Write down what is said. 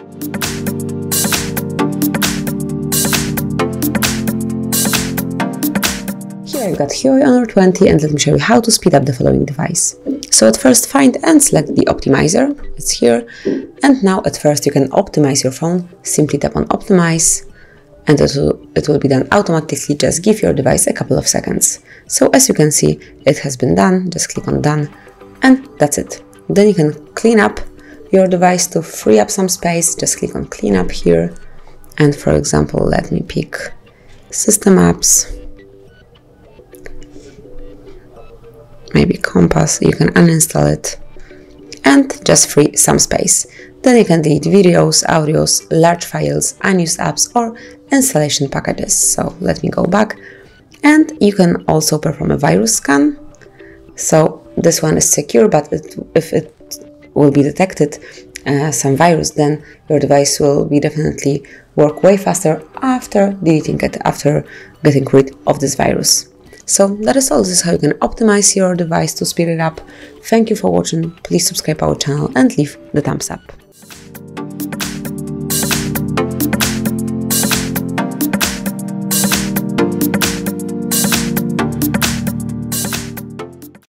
Here I've got Huawei Honor 20 and let me show you how to speed up the following device. So at first find and select the optimizer, it's here, and now at first you can optimize your phone, simply tap on optimize and it will, it will be done automatically, just give your device a couple of seconds. So as you can see, it has been done, just click on done and that's it. Then you can clean up your device to free up some space, just click on clean up here and for example let me pick system apps maybe Compass, you can uninstall it and just free some space. Then you can delete videos, audios, large files, unused apps or installation packages. So let me go back and you can also perform a virus scan. So this one is secure, but it, if it will be detected uh, some virus, then your device will be definitely work way faster after deleting it, after getting rid of this virus. So that is all. This is how you can optimize your device to speed it up. Thank you for watching. Please subscribe our channel and leave the thumbs up.